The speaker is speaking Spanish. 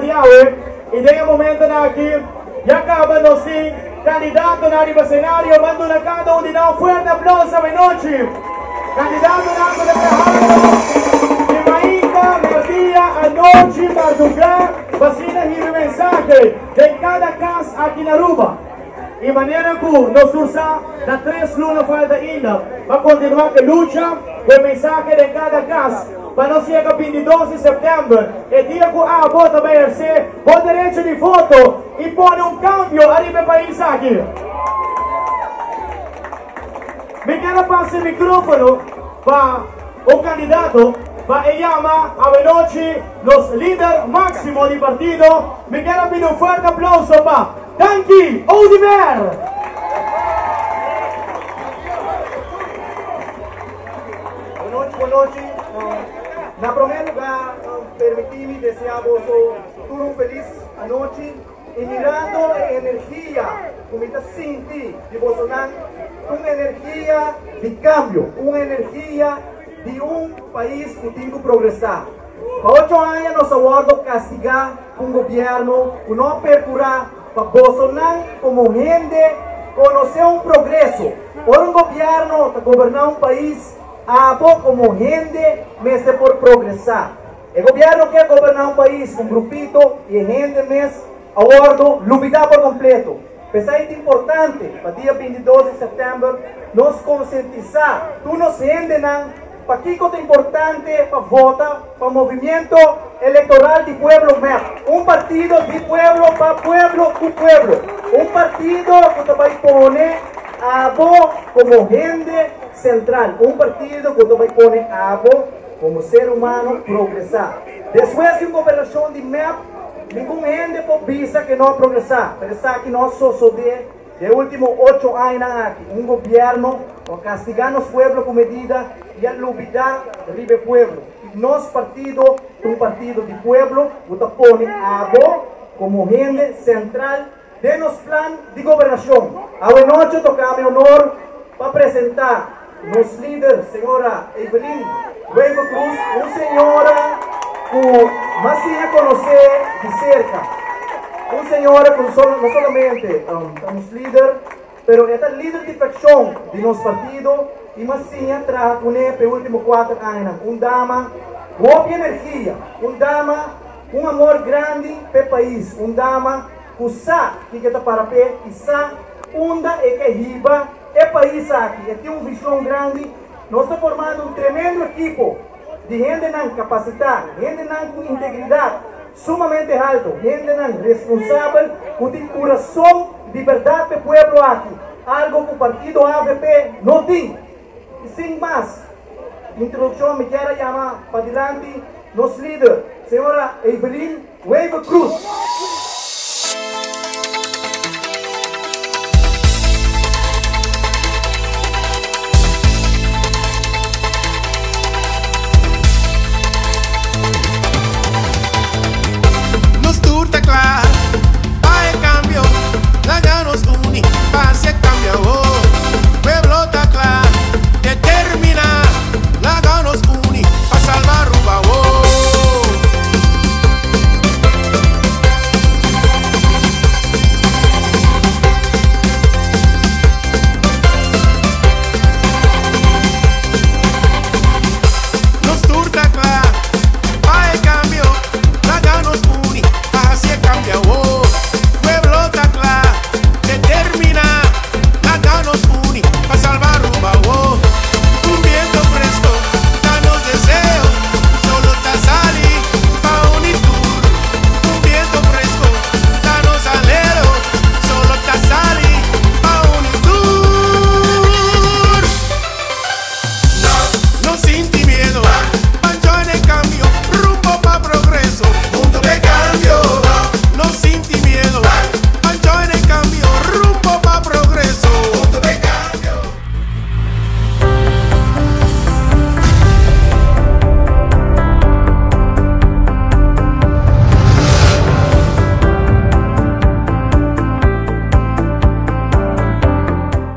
de hoje, e de momento aqui, já acaba no sim, candidato no cenário, mando na cada um de nós, forte aplauso à noite. Candidato nato de Ferraro, de Maíca, Maria, anoche, Marducá, vacina e mensagem de cada casa aqui na Aruba. E maneira que nós usamos na três lunas falta ainda para continuar a luta o mensagem de cada casa. Para nós chegar a 22 de setembro, é dia que a bota vai ser o direito de voto e pôr um câmbio ali no país aqui. Me quero passar o microfone para o candidato para chamar a noite nos líderes máximos do partido. Me quero pedir um forte aplauso para Danke, Oliver! Permiti-me desejar vos futuro feliz à noite e mirando a energia, como está sentindo de Bolsonaro, uma energia de cambio, uma energia de um país que tem que progressar. Para oito anos, nós aguardo castigar um governo que não percurar para Bolsonaro como gente conocer un progreso. Por un gobierno, para gobernar un país, abo como gente, mese por progresar. El gobierno quer gobernar un país, un grupito y gente mes aguardo lutar por completo. Pesar é importante, para dia 22 de setembro, nos conscientizar. Tu nos gente para que é importante para votar para o movimento eleitoral de pueblo MEP. Um partido de pueblo para pueblo com pueblo. Um partido que vai poner a vos como gente central. Um partido que vai poner a vos como ser humano progresar. Depois de governação de MEP, nenhum gente visa que não progresar. Pensar que nós só de últimos ocho años aquí, un gobierno o castigar los pueblos con medida y a olvidar el pueblo. Nos partido, un partido de pueblo, que pone a vos como gente central de los plan de gobernación. A noche tocamos honor para presentar los líderes, señora Evelyn Cruz, señora que más se conocer de cerca un señor que no solamente um, líder, pero esta líder de facción de nuestro partido y más sin trabaja con por últimos cuatro años. Un dama, boa energia, un dama, un amor grande para país, un dama que sabe que está para pé e sabe onde é que riba é país aqui. E tem uma visão grande. Nós estamos formando um tremendo equipo de gente não capacitada, gente não com integridade, sumamente alto, gente responsable, con el corazón de verdad del pueblo aquí, algo que el partido AVP no tiene. Y sin más, introducción me quiero llamar para adelante los líderes, señora Evelyn Weber Cruz.